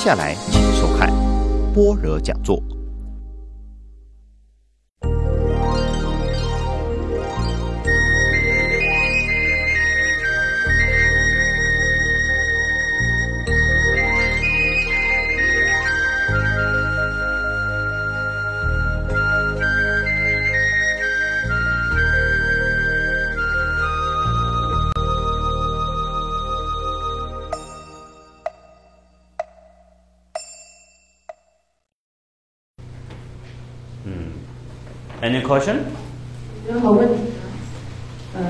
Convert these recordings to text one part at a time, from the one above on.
接下来请收看般若讲座。Question? 任何问题吗？嗯，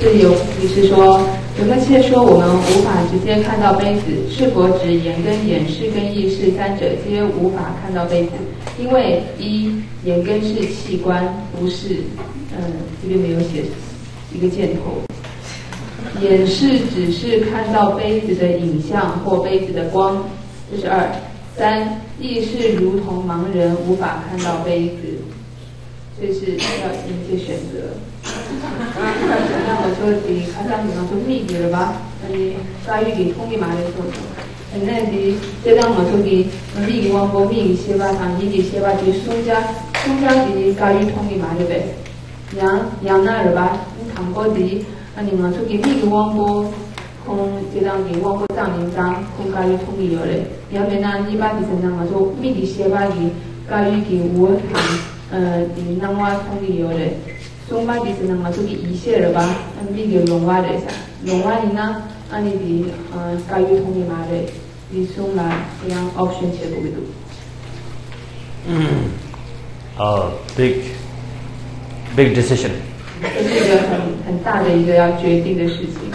这里有女士说，有个切说我们无法直接看到杯子，是否指眼根、眼视跟意识三者皆无法看到杯子？因为一眼根是器官，不是，嗯，这边没有写一个箭头。眼视只是看到杯子的影像或杯子的光，这是二。三意识如同盲人，无法看到杯子，这是要一些选择。那我说的卡上面说密的了吧？你大约给通密码的时候，现在的这张我说的密光波密些吧，上一的些吧，就松家松家的大约通密码的呗。娘娘那了吧？你看过的，那你们说的密光波。空这张给我不上领章，空加于通理有嘞。要不然你把第三张我说密的写法给加于给我看，呃，的那我通理有嘞。松把第三张我说给一写了吧，那密给龙娃的噻，龙娃的呢，按你的呃加于通理嘛的，你松了这样 option 切不会读。嗯，哦，big big decision。 这是一个很很大的一个要决定的事情。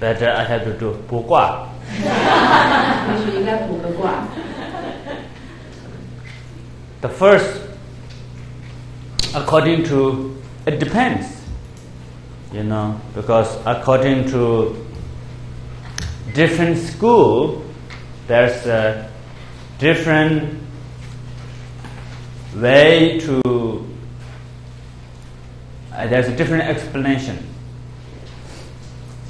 Better I have to do 卜卦。也许应该卜个卦。The first, according to, it depends, you know, because according to different school, there's a different way to, uh, there's a different explanation.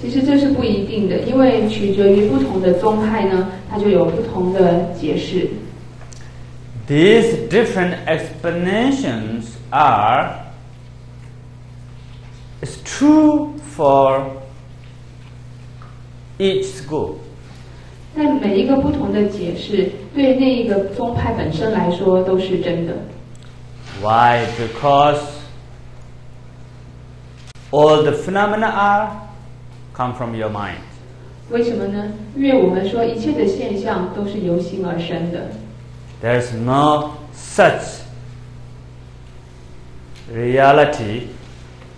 其实这是不一定的，因为取决于不同的宗派呢，它就有不同的解释。These different explanations are is true for each school. 在每一个不同的解释，对那一个宗派本身来说都是真的。Why? Because all the phenomena are come from your mind. 为什么呢？因为我们说一切的现象都是由心而生的。There's no such reality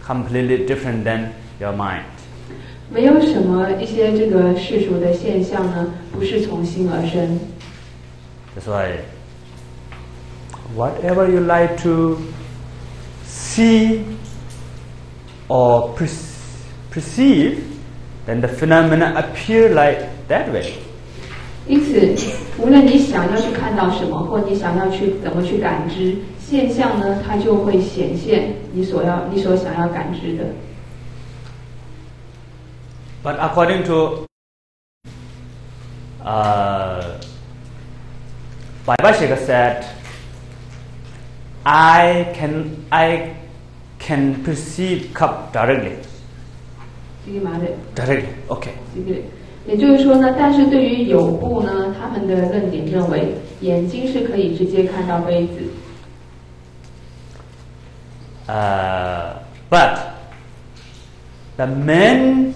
completely different than your mind. 没有什么一些这个世俗的现象呢，不是从心而生。That's why whatever you like to see or perceive then the phenomena appear like that way. 因此，无论你想要去看到什么，或你想要去怎么去感知现象呢，它就会显现你所要、你所想要感知的。But according to uh, Bible said, I can I can perceive cup directly. 这个嘛的，Directly，OK。这个，也就是说呢，但是对于有部呢，他们的论点认为，眼睛是可以直接看到杯子。呃，But the main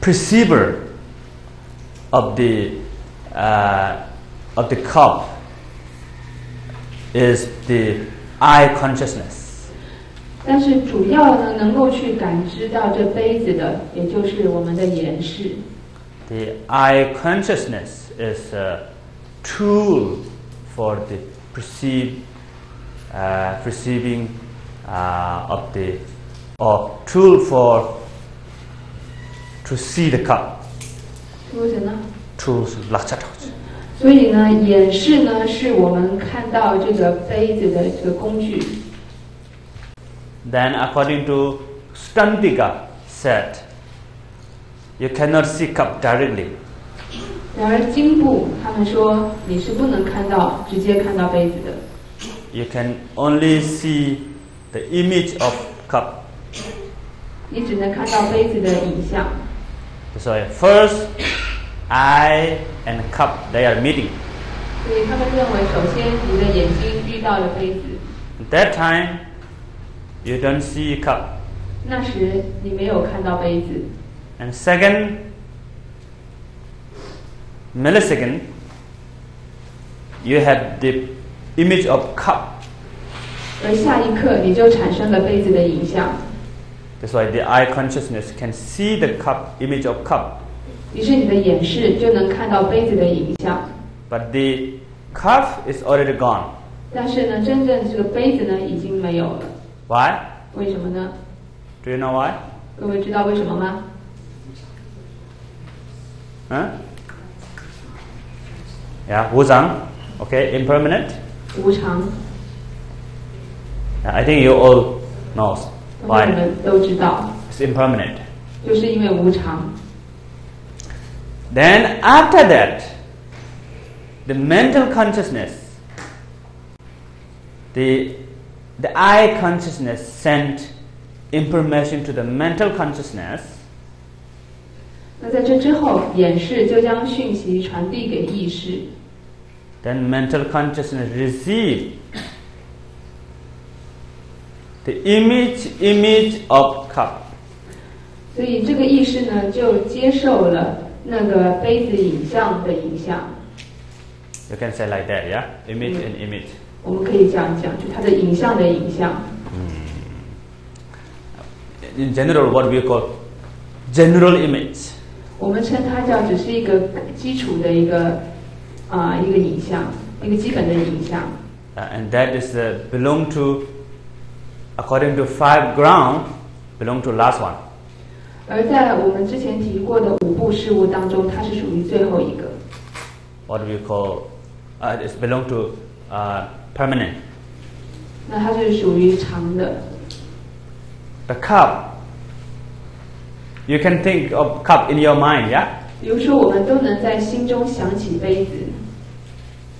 perceiver of the uh, of the cup is the eye consciousness. 但是主要呢，能够去感知到这杯子的，也就是我们的眼视。The eye consciousness is a tool for the perceive, uh, perceiving uh, of the, or tool for to see the cup. 说什么呢？Tools 所以呢，演示呢，是我们看到这个杯子的这个工具。Then, according to Stantika said, you cannot see cup directly. 然而金部他们说你是不能看到直接看到杯子的，You can only see the image of cup. 你只能看到杯子的影像。So first, eye and cup they are meeting. At that time, you don't see cup. And second millisecond, you have the image of cup. That's why the eye consciousness can see the cup image of cup. 于是你的眼视就能看到杯子的影像。But the cup is already gone. 但是呢，真正这个杯子呢已经没有了，Why? 为什么呢？Do you know why? 各位知道为什么吗？Huh? Yeah, Wuzang. Okay, impermanent. 无常，I think you all knows 我们 why 都知道，it's impermanent. 就是因为无常。Then after that, the mental consciousness, the the eye consciousness sent information to the mental consciousness, 那在这之后，眼视就将讯息传递给意识， then mental consciousness received the image image of cup. 所以这个意识呢就接受了 那个杯子影像的影像。You can say like that, yeah? Image and image. 我们可以这样讲，就它的影像的影像。In general, what we call general image. 我们称它叫只是一个基础的一个啊、一个影像，一个基本的影像。Uh, and that is uh, belong to according to five ground belong to last one 而在我们之前提过的五部事物当中，它是属于最后一个，what we call uh, it's belong to uh, permanent 那它是属于长的。the cup you can think of cup in your mind yeah 比如说，我们都能在心中想起杯子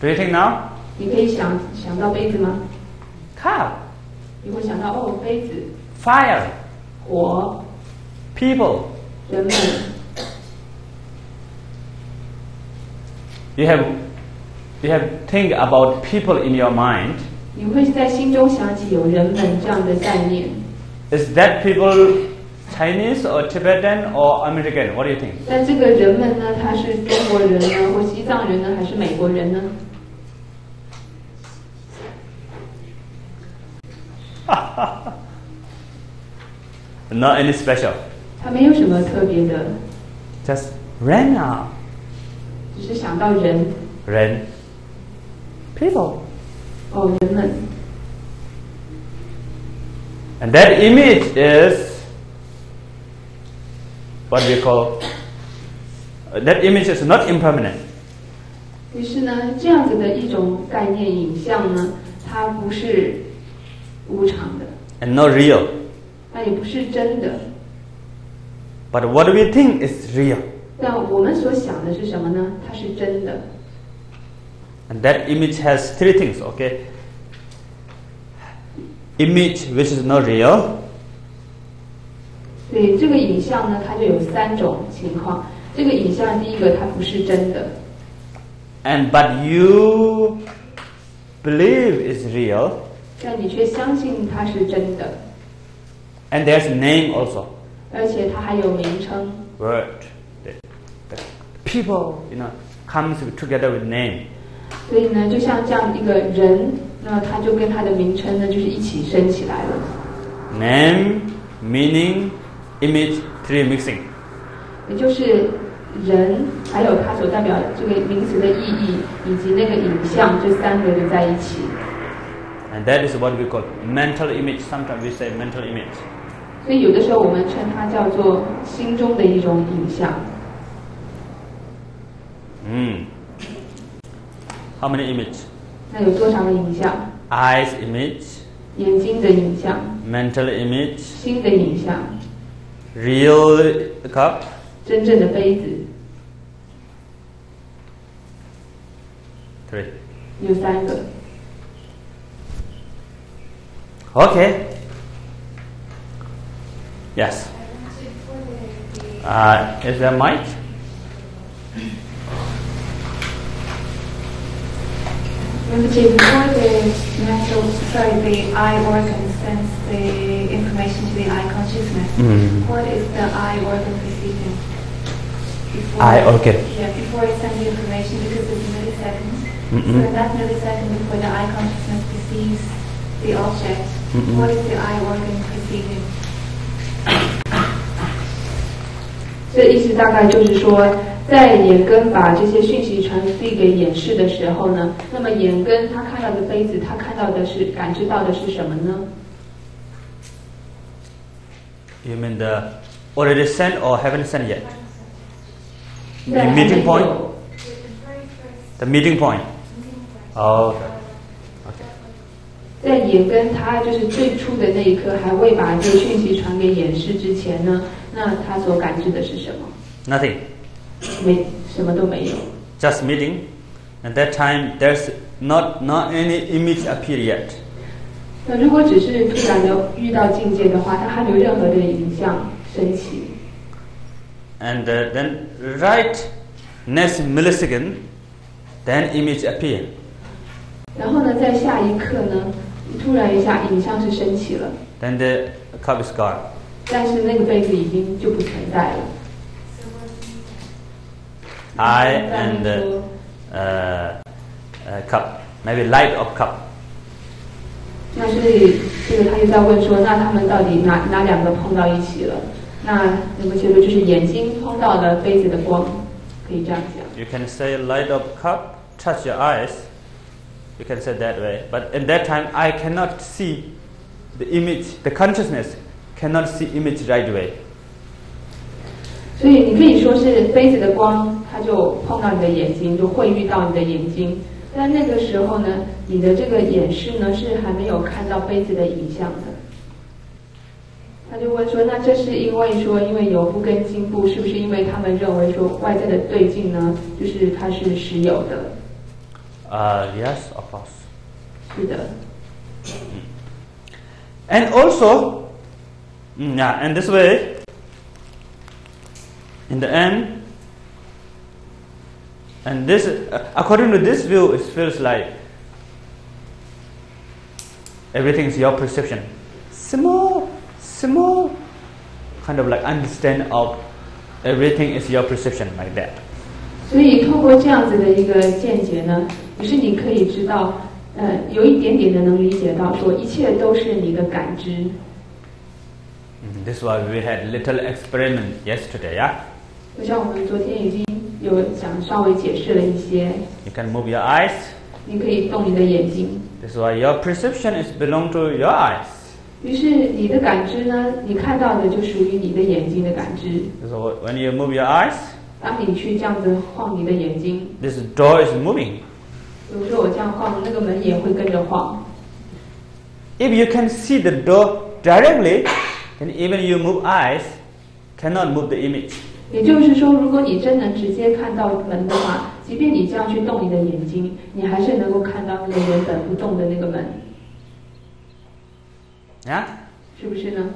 ，do you think now 你可以想想到杯子吗？cup 你会想到哦，杯子、fire 火、people 人们， you have you have think about people in your mind 你会在心中想起有人们这样的概念。 is that people Chinese or Tibetan or American what do you think 但这个人们呢，他是中国人呢，或西藏人呢，还是美国人呢？ not any special 他没有什么特别的， just Rena 只是想到人 Ren people 哦，人们。 And that image is what we call, uh, that image is not impermanent. 于是呢，这样子的一种概念影像呢，它不是无常的， and not real. 它也不是真的。 But what we think is real. 但我们所想的是什么呢？它是真的。 And that image has three things, okay? Image which is not real, 所以这个影像呢，它就有三种情况。这个影像第一个，它不是真的， and but you believe is real, 但你却相信它是真的， and there's name also. 而且它还有名称。 Word. The, the people, you know, comes together with name. 所以呢，就像这样一个人，那么他就跟他的名称呢，就是一起升起来了。 Name, meaning, image, three mixing. 也就是人，还有它所代表这个名词的意义，以及那个影像，这三个就在一起。 And that is what we call mental image. Sometimes we say mental image. 所以有的时候我们称它叫做心中的一种影像。Mm. How many image? 那有多少个影像？Eyes image, 眼睛的影像、mental image, 心的影像、real cup, 真正的杯子，three. 有三个。Okay. Yes. Uh, is there mic? Number before the mental, sorry, the eye organ sends the information to the eye consciousness, Mm. what is the eye organ perceiving? Before, Eye organ. Yeah, before it sends the information because it's a millisecond. Mm-mm. So in that millisecond before the eye consciousness perceives the object, Mm-mm. what is the eye organ perceiving? 这意思大概就是说，在眼根把这些讯息传递给眼视的时候呢，那么眼根他看到的杯子，他看到的是感知到的是什么呢？You mean the already sent or haven't sent yet? The meeting point？The meeting point. Oh. Okay. 在眼根它就是最初的那一刻还未把这个讯息传给眼视之前呢，那他所感知的是什么？ Nothing. 没什么都没有。 Just meeting. At that time, there's not not any image appear yet. 那如果只是突然的遇到境界的话，它还没有任何的影像升起。 And uh, then right next millisecond, then image appear. 然后呢，在下一刻呢， 突然一下影像是升起了，Then the cup is gone. 但是那个杯子已经就不存在了。I 再 and uh, uh, cup, maybe light of cup. 那所以这个他就在问说，那他们到底哪哪两个碰到一起了？那你们觉得就是眼睛碰到了杯子的光，可以这样讲。You can say light of cup touch your eyes. You can say that way. But at that time, I cannot see the image. The consciousness cannot see image right away. 所以你可以说是杯子的光，它就碰到你的眼睛，就会遇到你的眼睛。但那个时候呢，你的这个眼视呢是还没有看到杯子的影像的。他就问说，那这是因为说，因为有不跟进步，是不是因为他们认为说外在的对境呢，就是它是实有的？Uh, yes, of course. 是的。And also, mm, yeah, and this way, in the end, and this, uh, according to this view, it feels like everything is your perception. Small, small, kind of like understand of everything is your perception like that. 所以透过这样子的一个见解呢，于是你可以知道，呃，有一点点的能理解到说，一切都是你的感知。Mhm, This is why we had little experiment yesterday. Yeah, 就像我们昨天已经有想稍微解释了一些，you can move your eyes. 你可以动你的眼睛，This is why your perception is belong to your eyes. 于是你的感知呢，你看到的就属于你的眼睛的感知。So when you move your eyes, 当你去这样子晃你的眼睛， this door is moving. 比如说我这样晃，那个门也会跟着晃。 If you can see the door directly, then even you move eyes, cannot move the image. 也就是说，如果你真能直接看到门的话，即便你这样去动你的眼睛，你还是能够看到那个原本不动的那个门， Yeah? 是不是呢？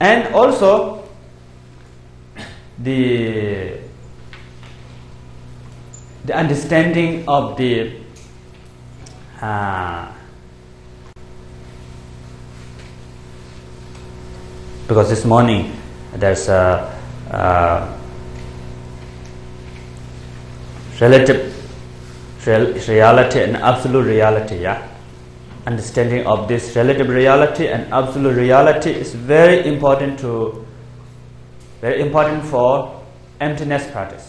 And also the the understanding of the uh, because this morning there's a, uh relative real, reality and absolute reality yeah? Understanding of this relative reality and absolute reality is very important to very important for emptiness practice.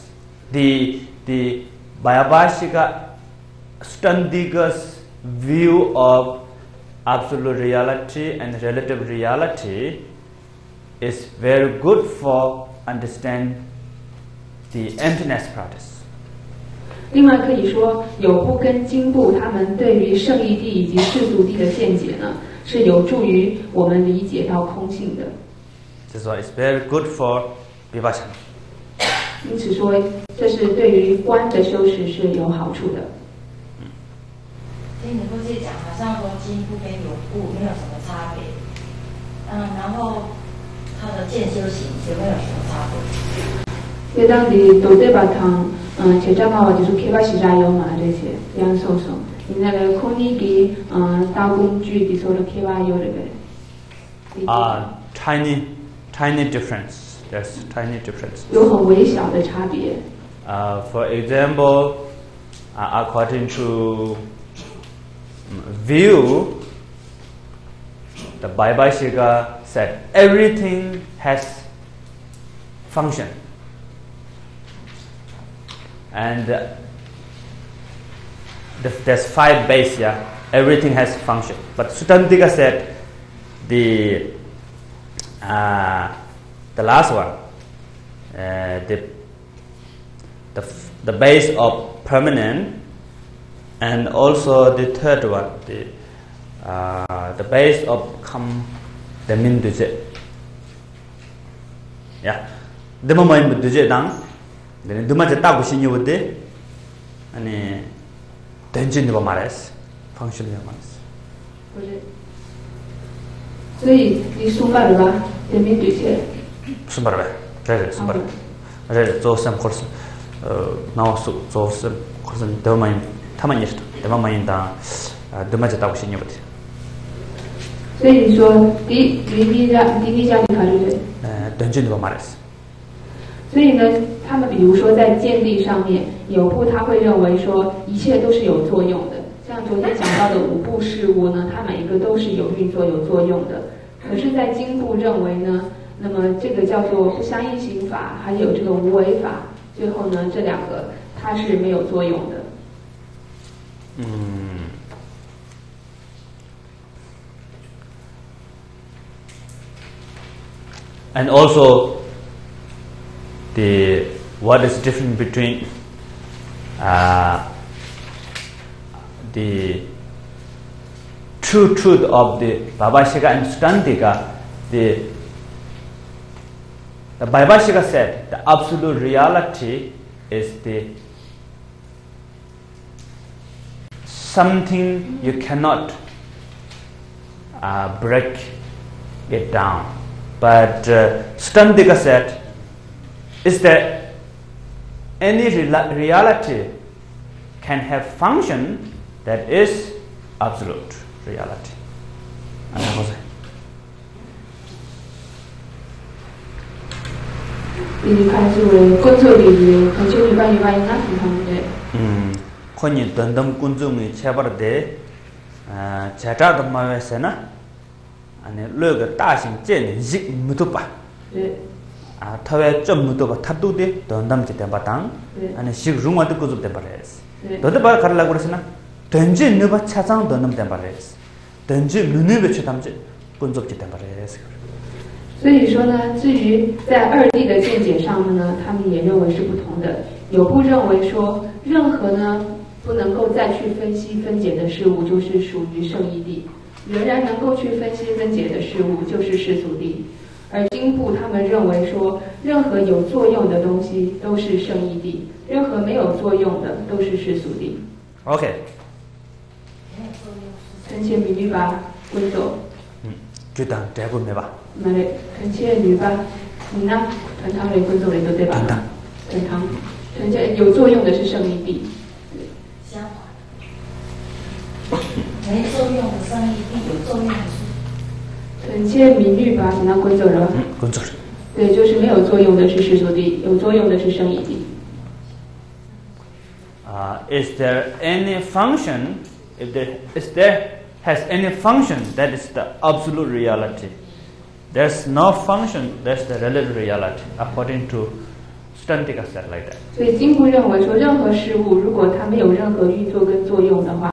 The the Bhayabhashika Standiga's view of absolute reality and relative reality is very good for understand the emptiness practice. 另外可以说，有部跟经部他们对于圣义地以及世俗地的见解呢，是有助于我们理解到空性的。 这说 is very good for 比巴强。因此说，这是对于官的修持是有好处的。听你过去讲，好像说筋不跟有骨没有什么差别。嗯，然后他的渐修行也没有什么差别？在当地都在把它，嗯，就讲嘛，就是开发西加油嘛这些，这样说说。你那个空地给，嗯，大工具给做了开发油这个。啊，Chinese。tiny difference. There's tiny difference. 有很微小的差别。 Uh, for example, uh, according to um, view, the Vaibhashika said everything has function. And uh, the, there's five base, yeah. Everything has function. But Sutantika said the uh, the last one, uh, the the, the base of permanent and also the third one the uh, the base of come the min duje yeah. The mo min duje dang. Then duma je ta ku shin yu de ani denjin ba mares. Function ya mares 所以你上班对吧？也没赚钱。上班呗，在这上班。在这做些公司，呃，那我做做些公司，他们他们也是的，他们每天啊，他们就打五十年补贴。所以你说，你你你家你你家里条件？呃，条件都不蛮差。所以呢，他们比如说在建立上面，有部他会认为说，一切都是有作用的。像昨天讲到的五部事物呢，它每一个都是有运作、有作用的。可是，在经部认为呢，那么这个叫做不相应行法，还有这个无为法，最后呢，这两个它是没有作用的。嗯 And also, the what is different between uh, the true truth of the Babashika and Sutantika, the the Vaibhashika said the absolute reality is the something you cannot uh, break it down. But uh, Stundika said, is there any rela- reality can have function that is absolute reality. Ana cosa? 이 간수의 군소리 간수 일반 일반이나 그런데 음 코니 던덤 군종이 체벌데 아 제타도 마웨세나 아니 르가 다신 제는 직 무도바 아 타웨 좀 무도바 탑도데 던덤 제때 바탕 아니 식 룽마도 고즈데 바레스 너도 바 가르라고 그러시나 던지 너바 차장 던덤 데바레스 던지 누누베 쳐담지 군족 제 데바레스 所以说呢，至于在二地的见解上面呢，他们也认为是不同的。有部认为说，任何呢不能够再去分析分解的事物，就是属于圣义地；仍然能够去分析分解的事物，就是世俗地。而经部他们认为说，任何有作用的东西都是圣义地，任何没有作用的都是世俗地。 오케이 没有作 恳切米律巴温柔。嗯，就当这个没吧。没嘞，恳切米巴，你那团汤人温柔人都对吧？团汤，团汤，团切有作用的是圣意币。虾滑。没作用的圣意币有作用的是。恳切米律巴，你那滚走了。嗯，滚走了。对，就是没有作用的是世俗地，有作用的是圣意地。Uh, hmm. hmm, is there any function if there is there has any function that is the absolute reality? There's no function, that's the relative reality, according to Stantika said like that. 所以经部认为说，任何事物如果它没有任何运作跟作用的话，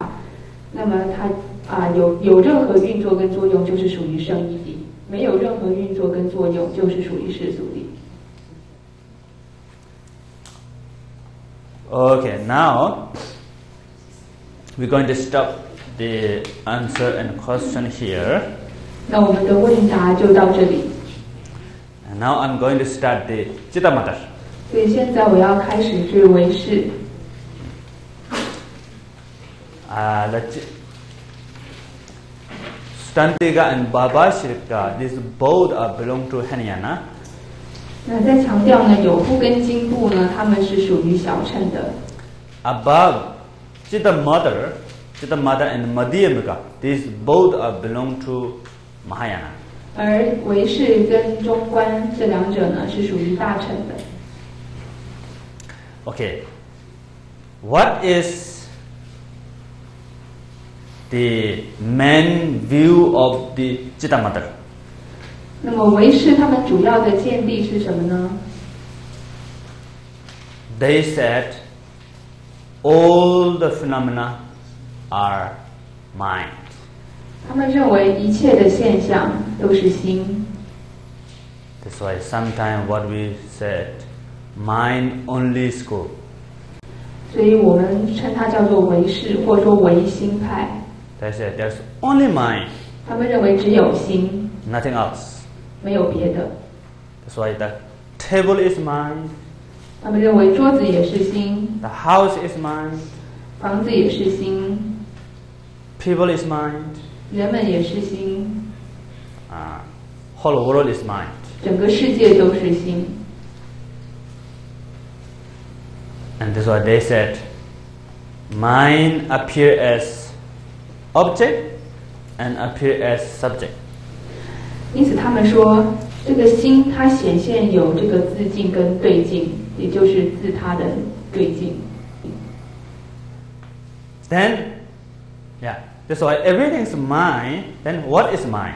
那么它啊有有任何运作跟作用就是属于圣义地，没有任何运作跟作用就是属于世俗地。 Okay, now we're going to stop the answer and question here. 那我们的问答就到这里。 And now I'm going to start the Chitamata. 所以现在我要开始是唯识。 Uh, the Ch- Stantiga and Babashirika, these both are belong to Hinayana. 那再强调呢，有部跟经部呢，他们是属于小乘的。 Above Chitamata, Chitamata and Madhyamika, these both are belong to Mahayana. 而唯识跟中观这两者呢，是属于大乘的。 Okay. What is the main view of the Chitamata? 那么唯识他们主要的见地是什么呢？ They said all the phenomena are mind. 他们认为一切的现象都是心， That's why sometimes what we said, mind only school. 所以我们称它叫做唯识，或者说唯心派。 They said there's only mind, 他们认为只有心， nothing else. 没有别的。 That's why the table is mind, 他们认为桌子也是心， the house is mind, 房子也是心， people is mind, 人们也是心， uh, whole world is mind. 整个世界都是心。 And that's why they said mind appear as object and appear as subject. 因此，他们说这个心它显现有这个自境跟对境，也就是自他的对境。 Then, yeah, that's why everything's mind. Then what is mind?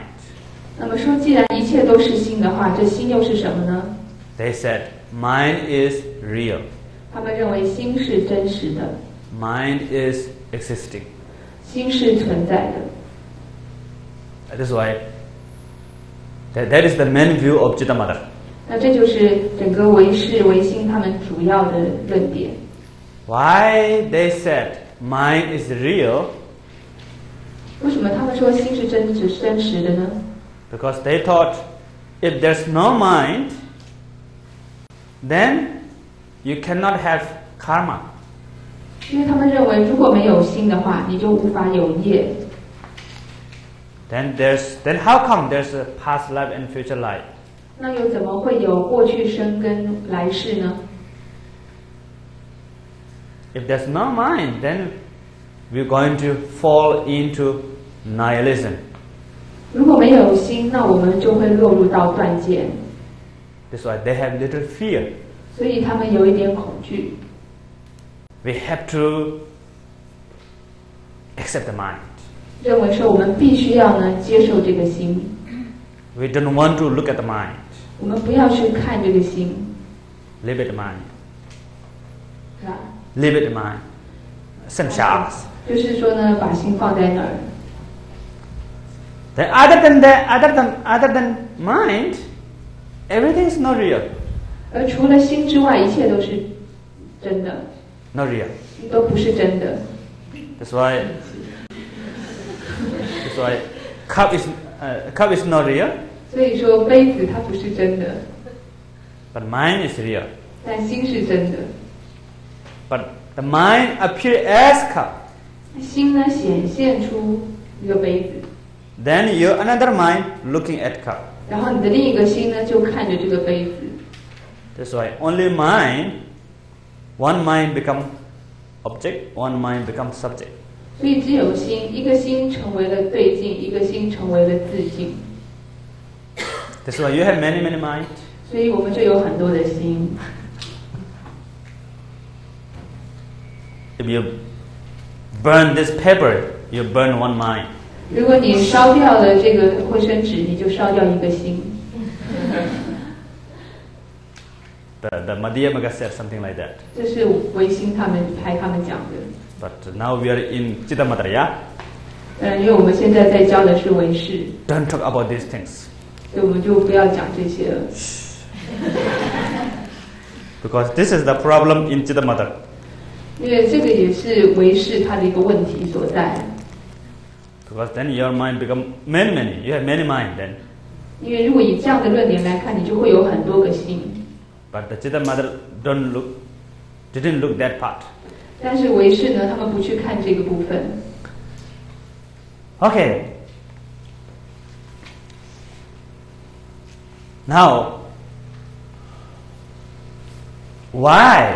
那么说，既然一切都是心的话，这心又是什么呢？ They said mind is real. 他们认为心是真实的， Mind is existing. 心是存在的。 That is why that, that is the main view of Chitamata. 那这就是整个唯识唯心他们主要的论点。 Why they said mind is real? 为什么他们说心是真实真实的呢？ Because they thought if there's no mind, then you cannot have karma. 因为他们认为，如果没有心的话，你就无法有业。 Then there's then how come there's a past life and future life? 那又怎么会有过去生跟来世呢？ If there's no mind, then we're going to fall into nihilism. 如果没有心，那我们就会落入到断见， That's why they have little fear. 所以他们有一点恐惧。 We have to accept the mind. 认为说我们必须要呢接受这个心， We don't want to look at the mind. 我们不要去看这个心， Leave it mind. 是吧？ Leave it mind. Samsharas. 就是说呢，把心放在那儿。 Then other than that, other than other than mind, everything is not real. 而除了心之外，一切都是真的， Not real. 都不是真的。 That's why. That's why cup is uh, cup is not real, 所以说杯子它不是真的， but mind is real. 但心是真的。 But the mind appear as cup. 心呢显现出一个杯子， Then you another mind looking at cup. 然后你的另一个心呢就看着这个杯子。 That's why only mind, one mind become object, one mind become subject. 所以只有心，一个心成为了对境，一个心成为了自境。 That's why you have many many mind. 所以我们就有很多的心。 If you burn this paper, you burn one mind. 如果你烧掉了这个卫生纸，你就烧掉一个心。 The the Madhyamaka said something like that. 这是唯心他们拍他们讲的。 But now we are in Chittamatraya. 嗯，因为我们现在在教的是唯识， Don't talk about these things. 所以我们就不要讲这些了。 Because this is the problem in Chittamatra. 因为这个也是唯识它的一个问题所在。 Because then your mind become many, many. You have many mind then. 因为如果以这样的论点来看，你就会有很多个心。 But the Chitta mother don't look, didn't look that part. 但是唯识呢，他们不去看这个部分。 Okay. Now, why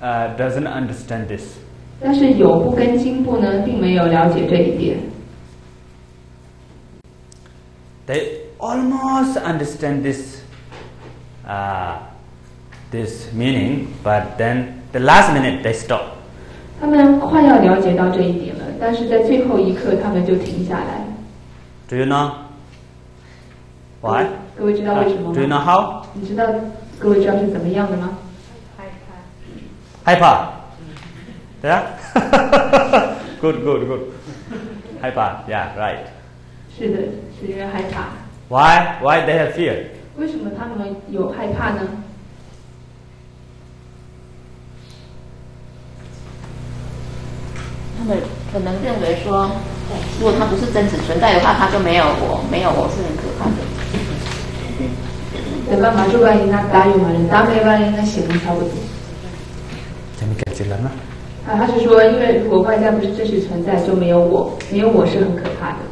uh, doesn't understand this. 但是有部跟经部呢，并没有了解这一点。They almost understand this uh, this meaning, but then the last minute they stop. 他们快要了解到这一点了，但是在最后一刻，他们就停下来。Do you know why? 各位知道为什么 Uh,？Do you know how? 你知道各位知道是怎么样的吗？害怕。 Hyper. Yeah? good, good, good. Hyper. Yeah, right. 是的，是因为害怕。 Why? Why they have fear? 为什么他们有害怕呢？他们可能认为说，如果它不是真实存在的话，它就没有我，没有我是很可怕的。 对吧？马主管应该答应嘛，答没完应该写的差不多。 재밌겠지, 나? 啊，他是说，因为如果外在不是真实存在，就没有我，没有我是很可怕的。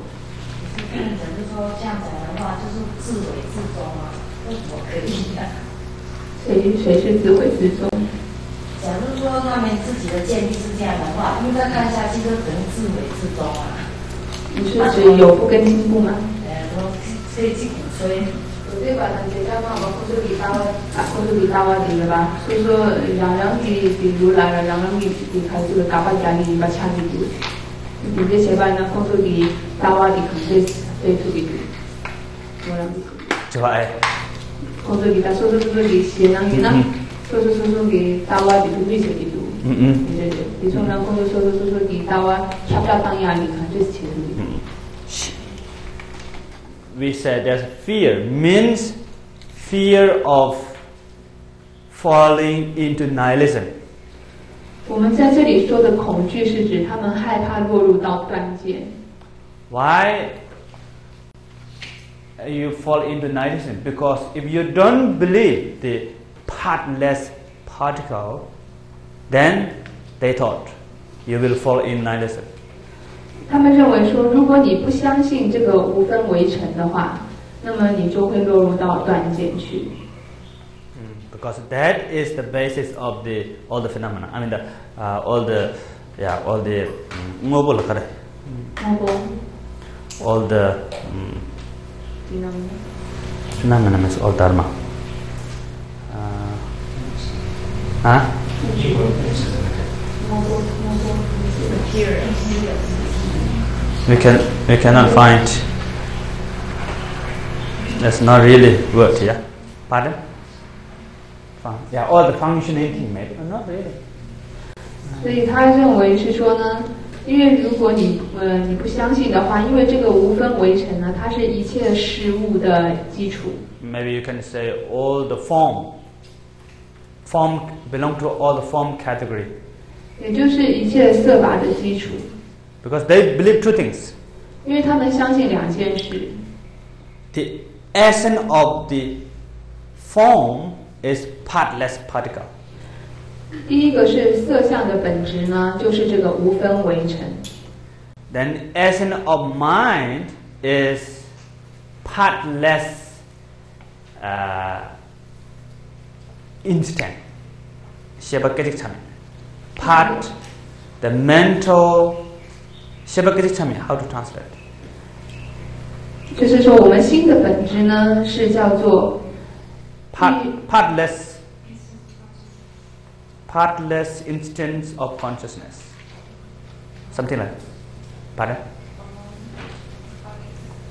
只是说这样讲的话，就是自毁自终啊，为什么可以的？谁谁是自毁自终？假如说他们自己的建立是这样的话，因为再看下去就等于自毁自终啊。你是指有不跟进步吗？呃，我可以去鼓吹。对吧？感觉到嘛，我工作比大外，啊，工作比大外点的吧。所以说，两两句，比如来了，两两句就开始搞把家里把钱给读，你这些吧，那工作比大外的可是对特别多，我让你。这吧哎。工作比他说说说的写两句呢，说说说说给大外的读这些的读，嗯嗯，对对对，你从那工作说说说说给大外恰恰当压力看这些的。we said that fear means fear of falling into nihilism. 我们在这里说的恐惧是指他们害怕落入到断见。 Why you fall into nihilism? Because if you don't believe the partless particle, then they thought you will fall in nihilism. 他们认为说，如果你不相信这个无分为成的话，那么你就会落入到断见去。Because that is the basis of the all the phenomena. I mean the uh, all the yeah all the mm, mobile kare, 那个 all the mm, phenomena means all dharma. Uh, huh? We can we cannot find. That's not really word, yeah. Pardon? Fun. Yeah, all the functionality maybe. Uh, Not really. 所以他认为是说呢，因为如果你呃你不相信的话，因为这个无分为成呢，它是一切事物的基础。 Maybe you can say all the form. Form belong to all the form category 也就是一切色法的基础， because they believe two things. 因为他们相信两件事， The essence of the form is partless particle. 第一个是色相的本质呢，就是这个无分为成。 Then essence of mind is partless uh, instant. Shabakatik chame. Part the mental Shabakatik chame. How to translate? 就是说，我们心的本质呢是叫做 Part partless partless instance of consciousness. Something like pardon?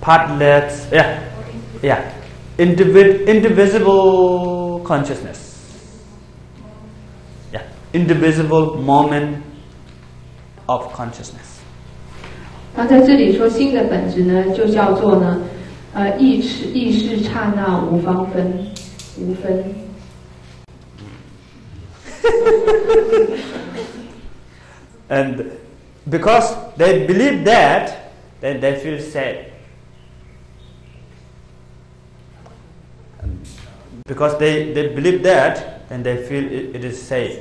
Partless, yeah, yeah, Individ, indivisible consciousness. Yeah, indivisible moment of consciousness. 那在这里说心的本质呢，就叫做呢，呃，意识意识刹那无方分，无分。and because they believe that, then they feel sad. Because they, they believe that, then they feel it, it is safe.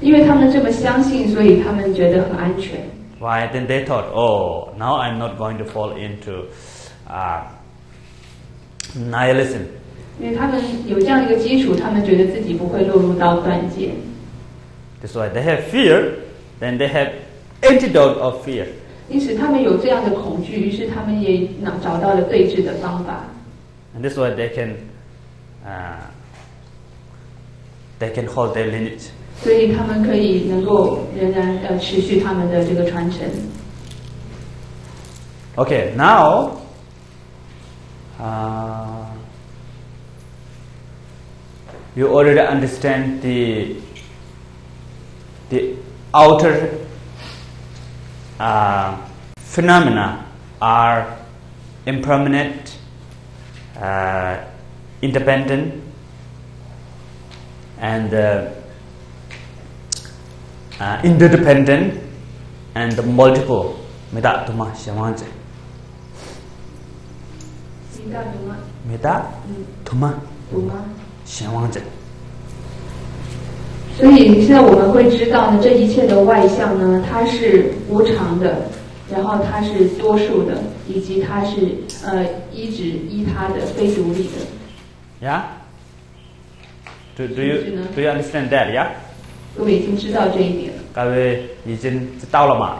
因为他们这么相信，所以他们觉得很安全。Why? Then they thought, oh, now I'm not going to fall into uh, nihilism. 因为他们有这样一个基础，他们觉得自己不会落入到断戒， That's why they have fear, then they have antidote of fear. 因此他们有这样的恐惧，于是他们也找找到了对治的方法。 And this way they can uh, they can hold their lineage. 所以他们可以能够仍然呃持续他们的这个传承。 Okay, now uh, you already understand the the outer uh, phenomena are impermanent, uh, independent, and 啊，independent and multiple，没打，他妈，玄妄症。没打，他妈，他妈，玄妄症。所以现在我们会知道呢，这一切的外相呢，它是无常的，然后它是多数的，以及它是呃一直依它的非独立的。Yeah，do do you do you understand that? Yeah。我已经知道这一点。各位已经知道了吗？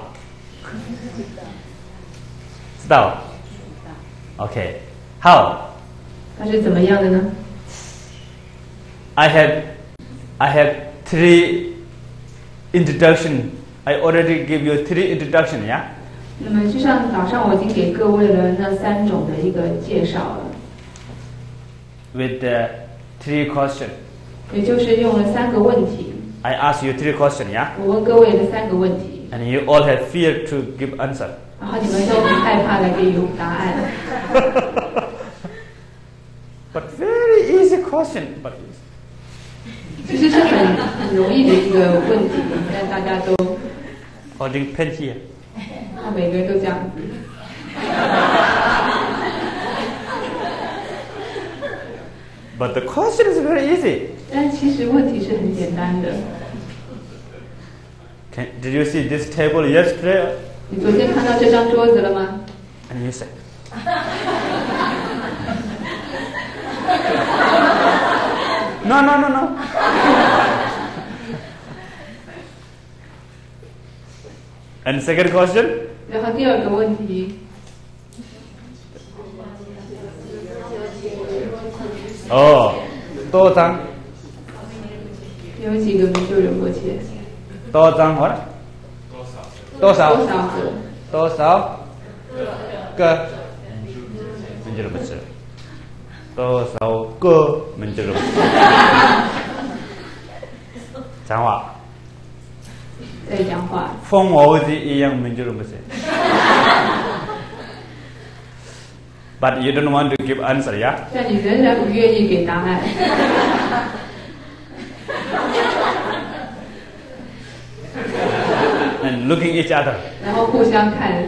知道。Okay. How? 它是怎么样的呢？I have I have three introduction. I already give you three introduction. Yeah. 那么就像早上我已经给各位了那三种的一个介绍了，With the three question. 也就是用了三个问题，I ask you three question. Yeah. 我问各位的三个问题， And you all have fear to give answer. 然后你们都很害怕来给予答案。 But very easy question. But 其实是很很容易的一个问题，但大家都， holding pen here. 他每个人都这样 But the question is very easy. 但其实问题是很简单的。 Can, did you see this table yesterday? 你昨天看到这张桌子了吗？ And you say, No, no, no, no. and second question? 然后第二个问题， 哦，多少张？有几个没就人不切。多少张？了。多少？多少？多少？个。名就人不。多少个名就人不切？讲话。在讲话。疯猴子一样名就人不。But you don't want to give answer, yeah? 但你仍然不愿意给答案。 And looking each other. 然后互相看。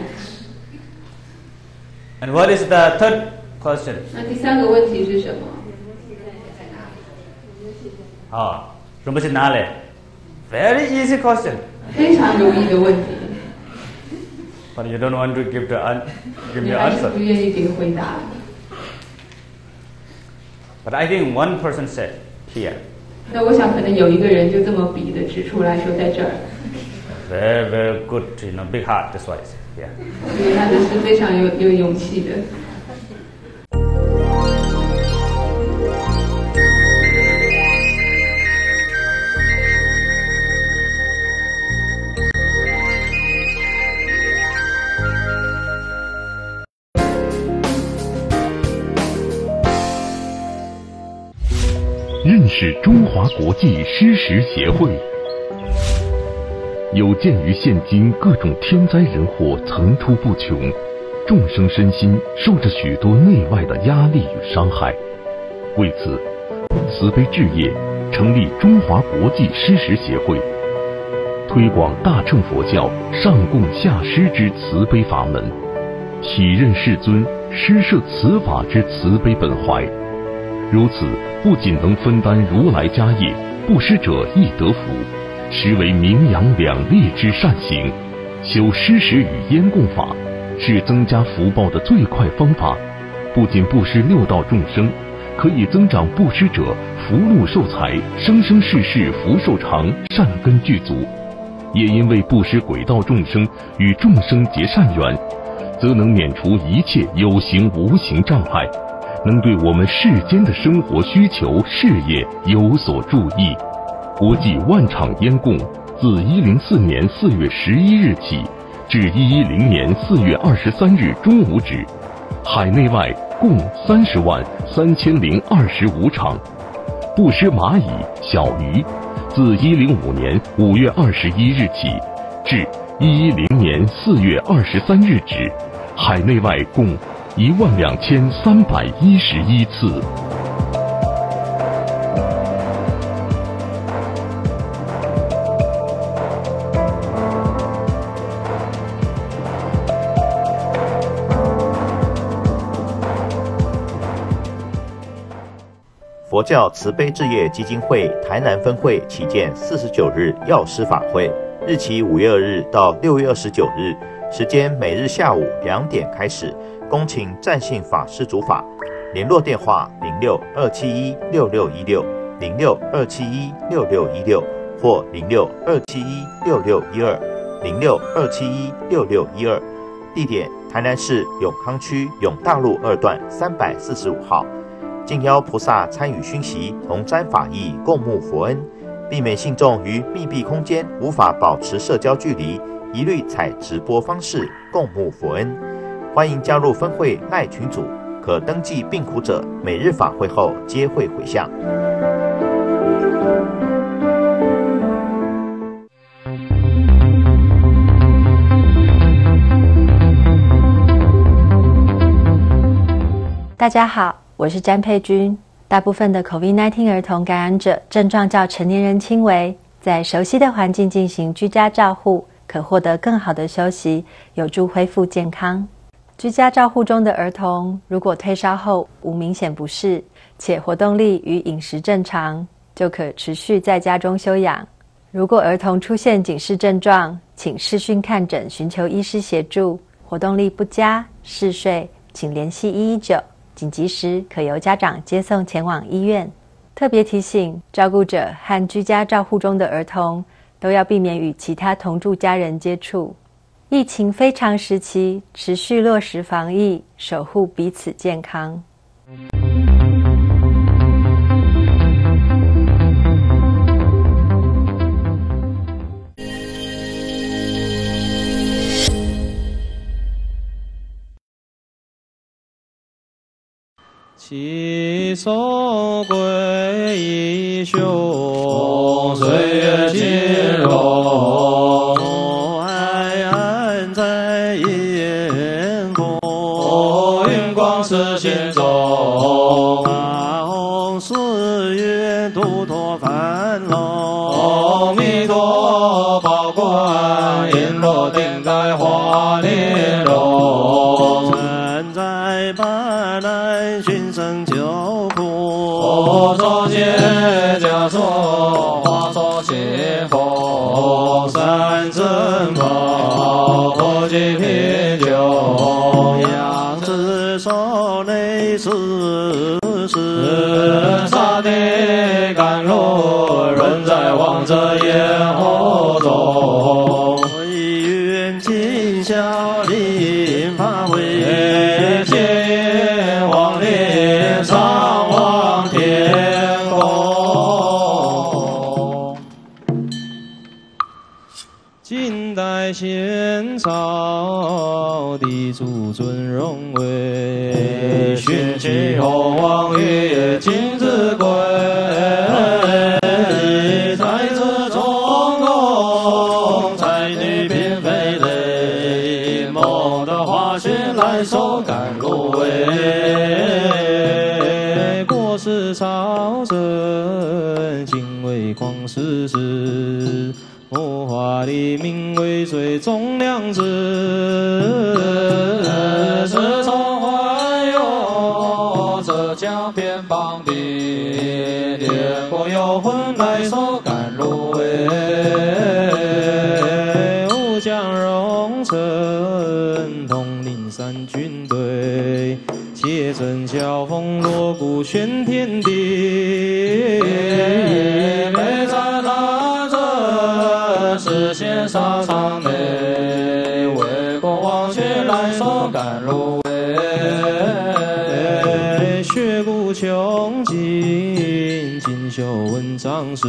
And what is the third question? 那第三个问题是什么？ Oh, 什么是哪里 Very easy question. 非常容易的问题， But you don't want to give the an- give 你 me 还是 answer. 不愿意给回答。 But I think one person said here, 那我想可能有一个人就这么比的指出来说，在这儿， very, very good, you know, big heart, that's why. I say, Yeah. 因为他的是非常有有勇气的。 是中华国际施食协会。有鉴于现今各种天灾人祸层出不穷，众生身心受着许多内外的压力与伤害，为此，慈悲置业成立中华国际施食协会，推广大乘佛教上供下施之慈悲法门，体认世尊施设此法之慈悲本怀。如此，不仅能分担如来家业，布施者亦得福。实为名扬两利之善行，修施食与烟供法，是增加福报的最快方法。不仅布施六道众生，可以增长布施者福禄寿财，生生世世福寿长，善根具足。也因为布施鬼道众生与众生结善缘，则能免除一切有形无形障碍，能对我们世间的生活需求、事业有所注意。国际万场烟供自一零四年四月十一日起至一一零年四月二十三日中午止，海内外共三十万三千零二十五场。布施蚂蚁、小鱼，自一零五年五月二十一日起至一一零年四月二十三日止，海内外共一万两千三百一十一次。佛教慈悲置业基金会台南分会启建四十九日药师法会，日期五月二日到六月二十九日，时间每日下午两点开始，恭请占信法师主法，联络电话零六二七一六六一六零六二七一六六一六或零六二七一六六一二零六二七一六六一二，地点台南市永康区永大路二段三百四十五号。敬邀菩萨参与熏习，同沾法益，共沐佛恩，避免信众于密闭空间无法保持社交距离，一律采直播方式共沐佛恩。欢迎加入分会赖群组，可登记病苦者，每日法会后皆会回向。大家好。我是詹佩君。大部分的 COVID-19 儿童感染者症状较成年人轻微，在熟悉的环境进行居家照护，可获得更好的休息，有助恢复健康。居家照护中的儿童，如果退烧后无明显不适，且活动力与饮食正常，就可持续在家中休养。如果儿童出现警示症状，请视讯看诊，寻求医师协助。活动力不佳、嗜睡，请联系一一九。紧急时可由家长接送前往医院。特别提醒：照顾者和居家照护中的儿童都要避免与其他同住家人接触。疫情非常时期，持续落实防疫，守护彼此健康。七所归依修，岁月静容，烦恼，悬天地。没在大这视线沙场内，为国忘却来生甘露味。血骨穷尽，锦绣文章时，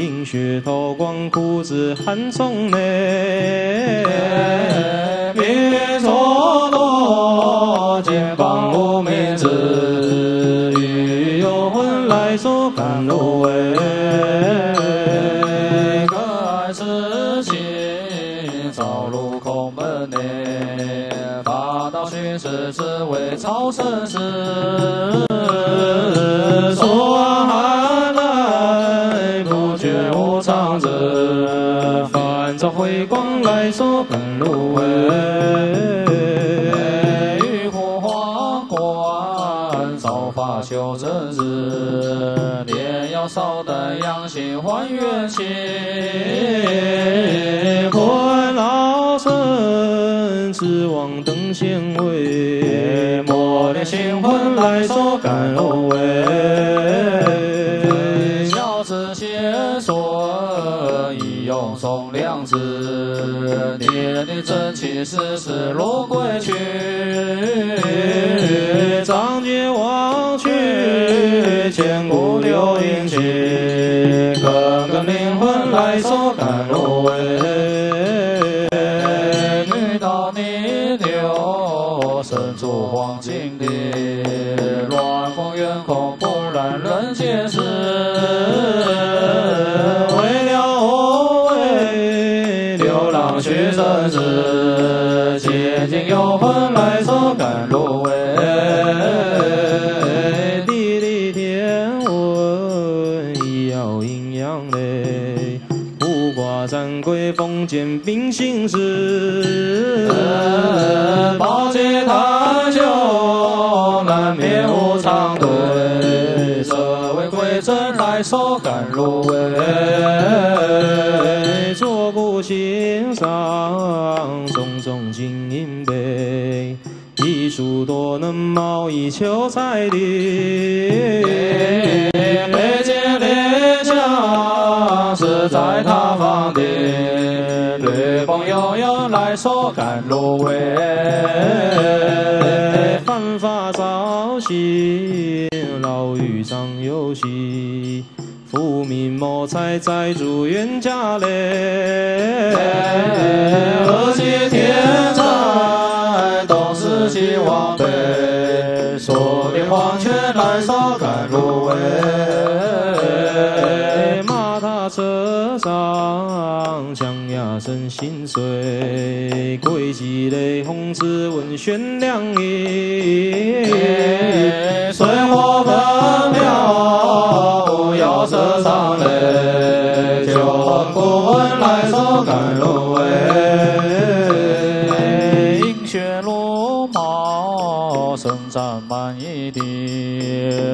映雪透光，苦子寒窗内。事事落归去。桂风剑并心时，宝剑探秋难免无常对，这位贵真太守敢入围，坐不心上，重重金银杯，一树多能貌以求才的。来说干芦苇，犯法遭醒，老狱尚游戏。浮名莫猜，再住冤家嘞。何其天才，东事西王辈，说的黄泉。真心碎，过一个红纸问悬梁耶，水火烹庙，要色上嘞。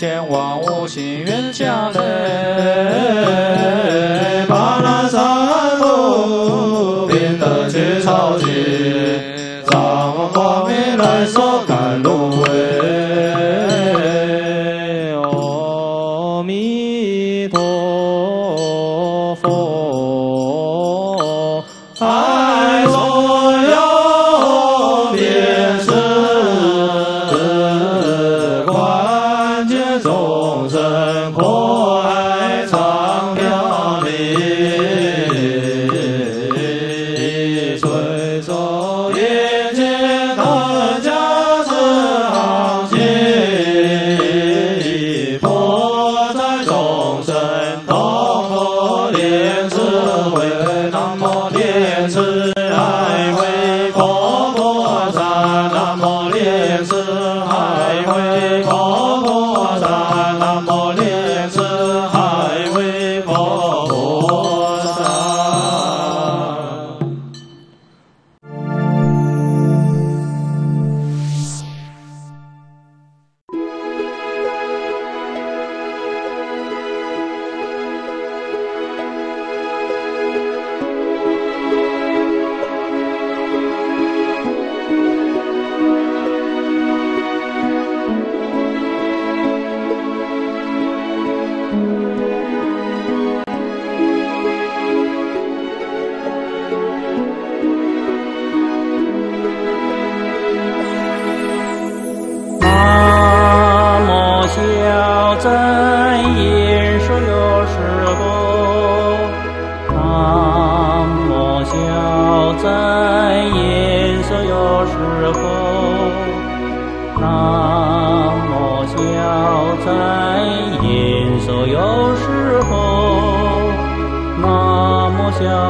天王无心冤家嘞。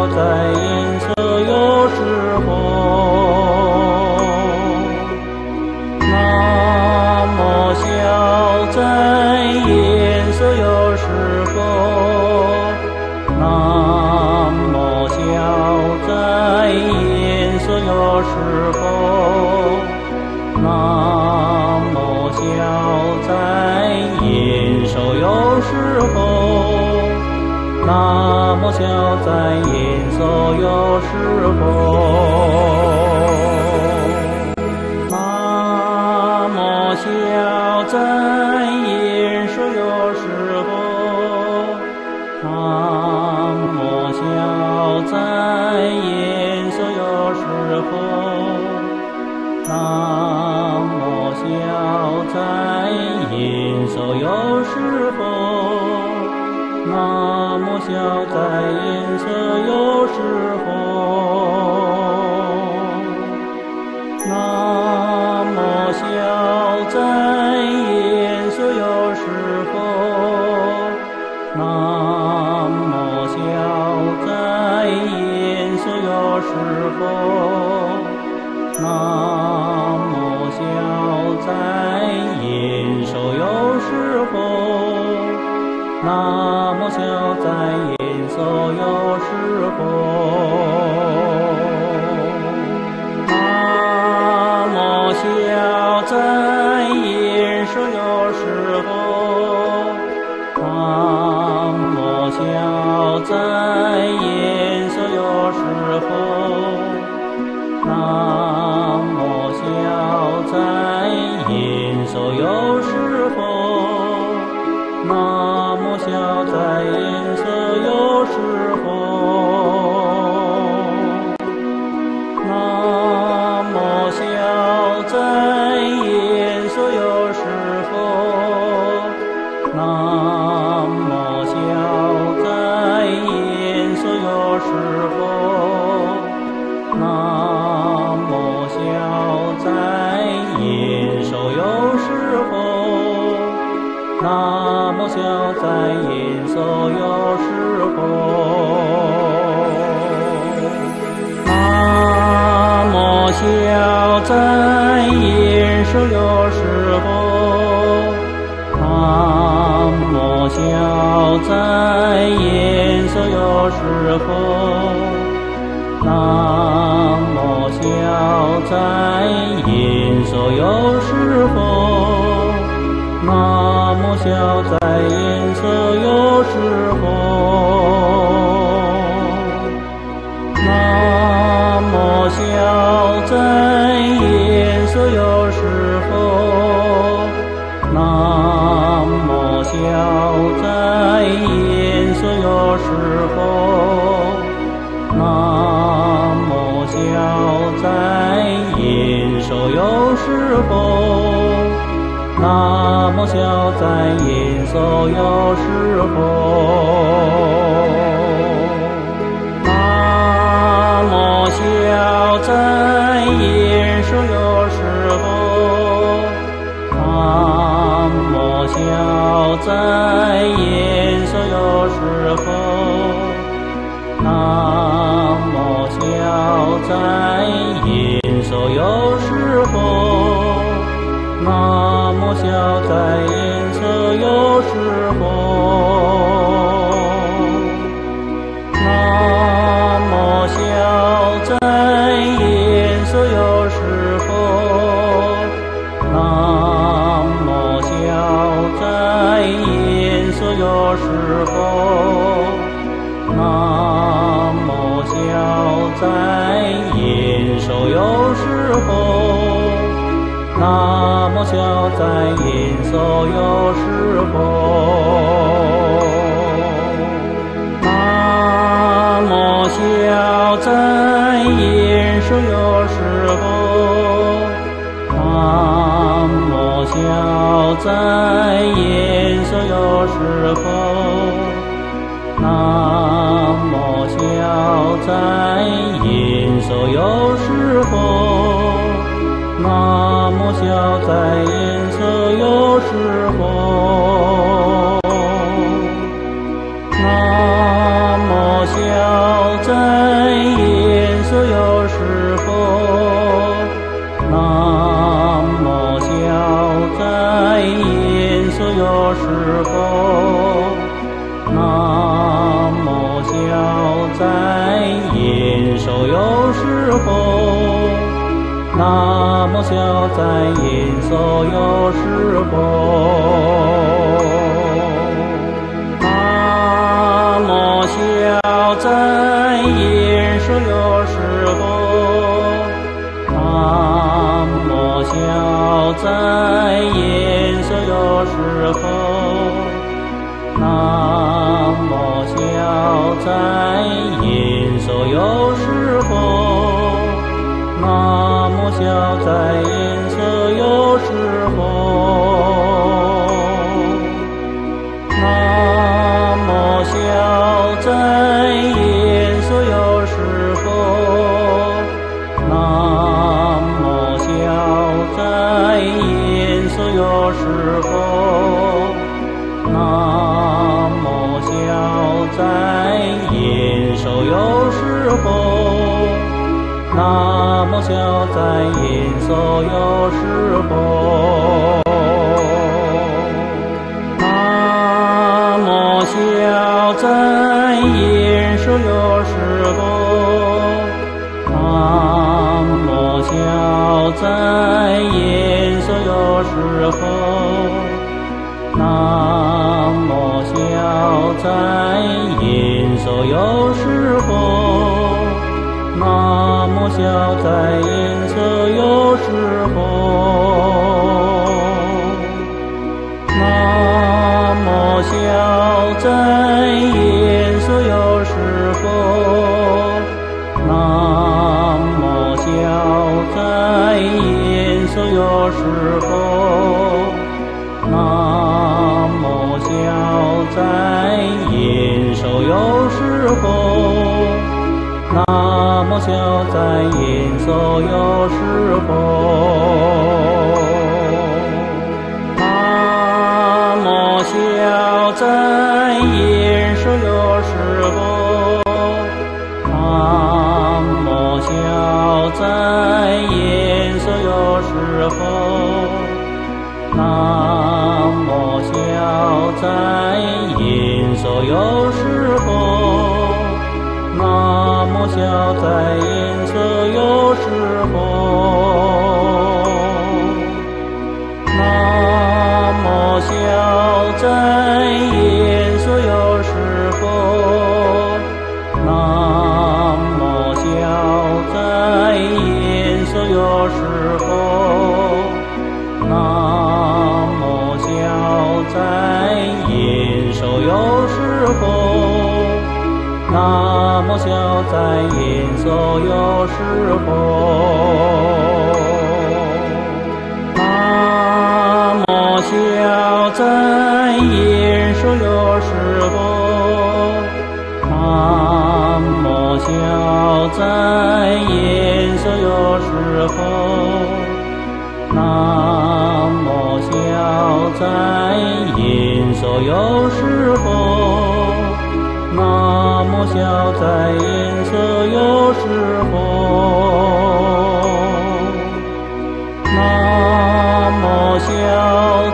在银色有时候那么小在银色有时候那么小在银色有时候那么小在银色有时候那小真言所有时候。南无小镇南无小真言说有师佛。南无小真言所有师佛，南无小真言所有师佛，南无小真言所有师佛，南无小真言所有师佛。色有时候那么小在颜色有时候那么小在颜色有时候那么小在颜色有时候那么小在南无小真言所有师佛。南无小真言说有时候，南无小真言说有师佛，南无小真消灾延寿药师佛南无消灾 inside 南无消灾 inside 南无消灾 inside 那么小在颜色又是红，那么小在颜色又是红，那么小在颜色又是红，那么小在颜色又是红。那南无消灾延寿有时佛大漠消灾吟诵有时候大漠消灾吟诵有时候大漠消灾吟诵有时笑在严肃有时候，那么笑在严肃有时候，那么笑在严肃有时候，那么笑在严肃有时候。那小灾音色有时候，那么小哉音色有时候，那么小哉音色有时候，那么小哉音色有时。莫笑在阴错有时候南无笑在在银色有时候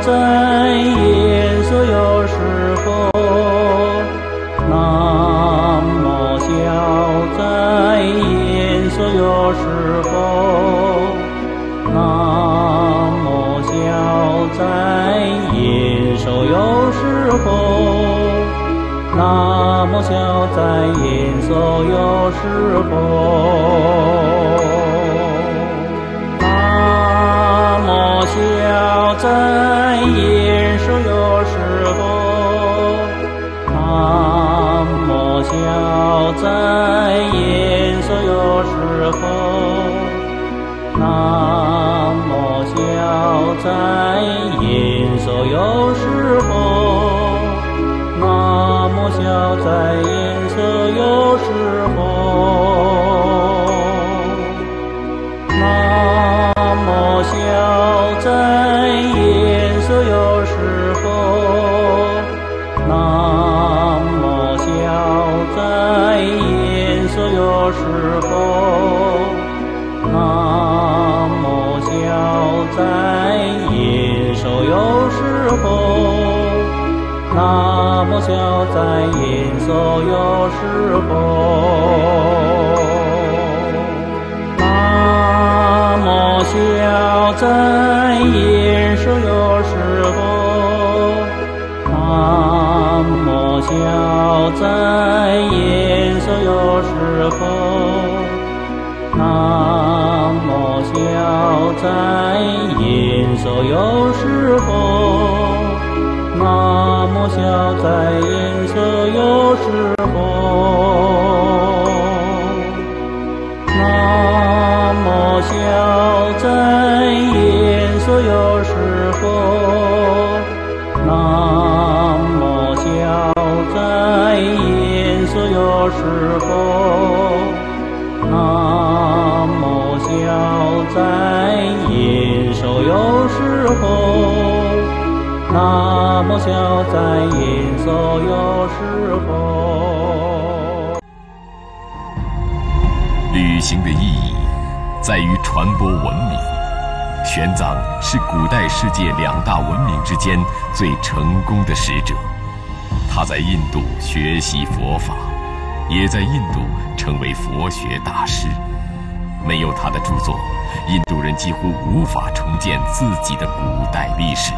在银所有时候那么小在银所有时候那么小在银色有时候那么小在银色有时候在应受有时候。那么小在应受有时候。那么小在那么小在颜色有时候，那么小在颜色有时候，那么小在颜色有时候，那么小在颜色有时候。莫笑在颜色有时候，玄奘是古代世界两大文明之间最成功的使者。他在印度学习佛法，也在印度成为佛学大师。没有他的著作，印度人几乎无法重建自己的古代历史。